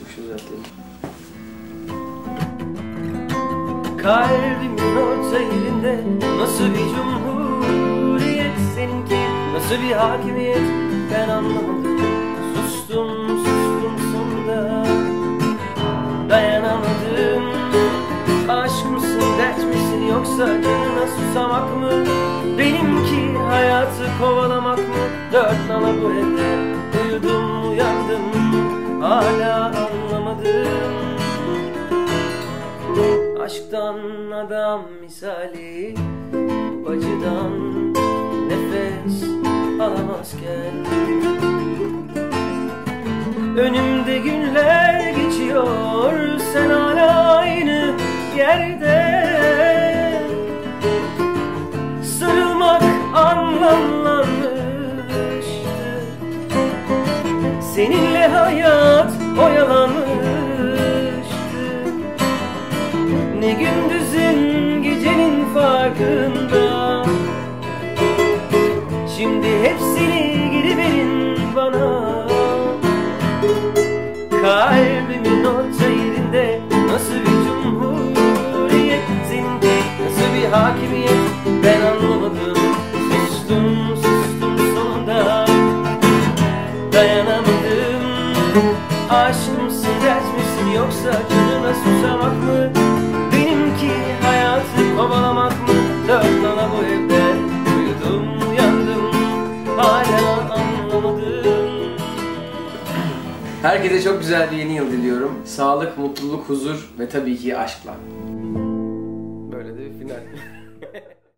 Çok düzelttim. Kalbimin orta yerinde nasıl bir cumhuriyet seninki? Nasıl bir hakimiyet? Ben anlamadım. Sustum sustum sonunda. Dayanamadım. Aşk mısın dert misin yoksa canına susamak mı? Benimki hayatı kovalamak mı? Dört nala bu evde Aşktan adam misali Acıdan nefes alamazken Önümde günler geçiyor Sen hala aynı yerde. Sarılmak anlamlanmıştı. Seninle hayat Ne gündüzün gecenin farkında? Şimdi hepsini geri verin bana. Kalbimin orta yerinde Nasıl bir cumhuriyet? Seninki Nasıl bir hakimiyet? Ben anlamadım. Sustum sustum sonunda. Dayanamadım. Aşk mısın dert misin yoksa canına susamak mı Herkese çok güzel bir yeni yıl diliyorum. Sağlık, mutluluk, huzur ve tabii ki aşkla. Böyle de bir final.